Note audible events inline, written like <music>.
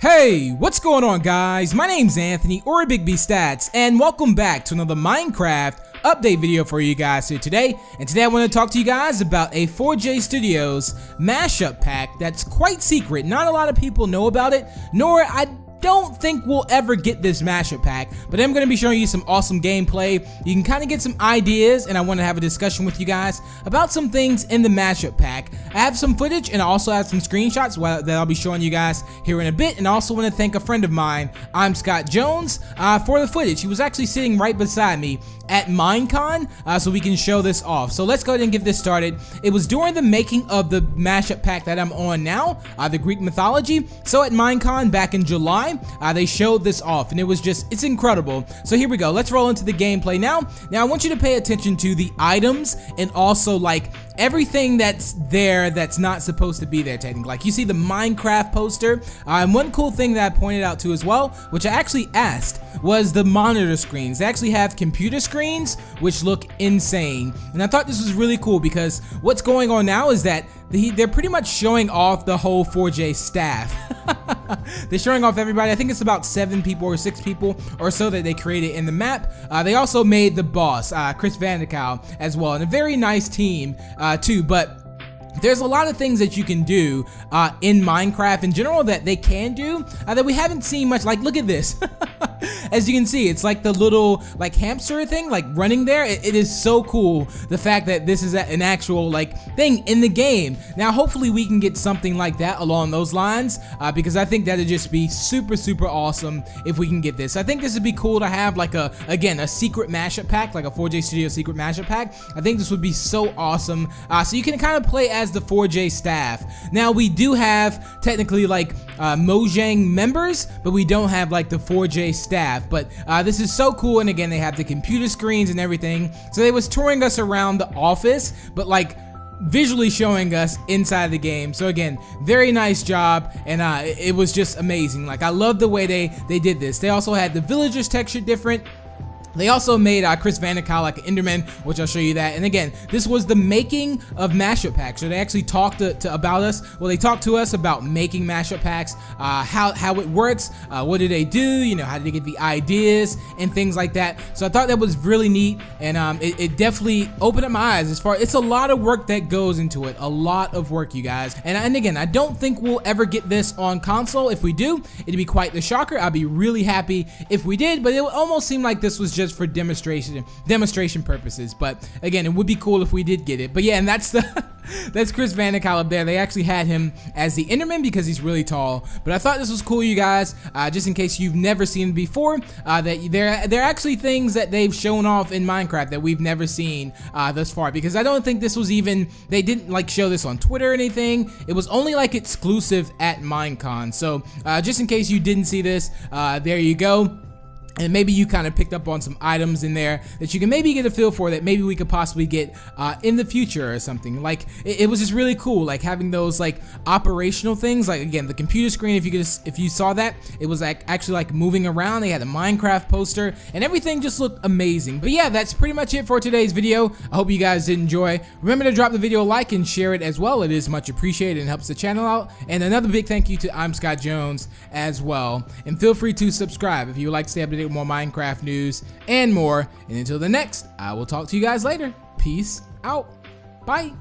Hey, what's going on guys? My name's Anthony or Big B Stats and welcome back to another Minecraft update video for you guys here today. And today I want to talk to you guys about a 4J Studios mashup pack that's quite secret. Not a lot of people know about it, nor I don't think we'll ever get this mashup pack, but I'm going to be showing you some awesome gameplay. You can kind of get some ideas, and I want to have a discussion with you guys about some things in the mashup pack. I have some footage, and I also have some screenshots that I'll be showing you guys here in a bit, and I also want to thank a friend of mine, I'm Scott Jones, uh, for the footage. He was actually sitting right beside me at Minecon, uh, so we can show this off. So let's go ahead and get this started. It was during the making of the mashup pack that I'm on now, uh, the Greek mythology. So at Minecon back in July, uh, they showed this off, and it was just, it's incredible. So here we go. Let's roll into the gameplay now. Now, I want you to pay attention to the items and also, like, everything that's there that's not supposed to be there, technically. Like, you see the Minecraft poster, uh, and one cool thing that I pointed out to as well, which I actually asked, was the monitor screens. They actually have computer screens, which look insane. And I thought this was really cool because what's going on now is that they're pretty much showing off the whole 4J staff. <laughs> <laughs> They're showing off everybody. I think it's about seven people or six people or so that they created in the map. Uh, they also made the boss, uh, Chris Van as well, and a very nice team uh, too. But there's a lot of things that you can do uh, in Minecraft in general that they can do uh, that we haven't seen much. Like, look at this. <laughs> As you can see, it's like the little like hamster thing, like running there. it, it is so cool. The fact that this is an actual like thing in the game. Now, hopefully we can get something like that along those lines uh, because I think that'd just be super, super awesome if we can get this. I think this would be cool to have like a, again, a secret mashup pack, like a 4J Studio secret mashup pack. I think this would be so awesome. Uh, so you can kind of play as the 4J staff. Now, we do have technically like uh, Mojang members, but we don't have like the 4J staff. But uh, this is so cool, and again, they have the computer screens and everything. So they was touring us around the office, but like visually showing us inside the game. So again, very nice job, and uh, it was just amazing. Like I love the way they they did this. They also had the villagers texture different. They also made uh, Chris van der Kuyl like an Enderman, which I'll show you that. And again, this was the making of mashup packs. So they actually talked to, to about us. Well, they talked to us about making mashup packs, uh, how how it works, uh, what do they do, you know, how did they get the ideas and things like that. So I thought that was really neat, and um, it, it, definitely opened up my eyes as far. It's a lot of work that goes into it, a lot of work, you guys. And and again, I don't think we'll ever get this on console. If we do, it'd be quite the shocker. I'd be really happy if we did, but it almost seemed like this was just for demonstration demonstration purposes. But again, it would be cool if we did get it. But yeah, and that's the <laughs> that's Chris van der Kuyl up there. They actually had him as the Enderman because he's really tall. But I thought this was cool, you guys, uh, just in case you've never seen before. Uh, that there there are actually things that they've shown off in Minecraft that we've never seen uh, thus far. Because I don't think this was even they didn't like show this on Twitter or anything. It was only like exclusive at Minecon. So uh, just in case you didn't see this, uh, there you go and maybe you kind of picked up on some items in there that you can maybe get a feel for that maybe we could possibly get uh, in the future or something. Like it, it, was just really cool like having those like operational things. Like again the computer screen if you could just, if you saw that it was like actually like moving around. They had a minecraft poster and everything just looked amazing. But yeah that's pretty much it for today's video. I hope you guys did enjoy. Remember to drop the video like and share it as well. It is much appreciated and helps the channel out. And another big thank you to i'm scott jones as well. And feel free to subscribe if you would like to stay more Minecraft news and more. And until the next, I will talk to you guys later. Peace out. Bye.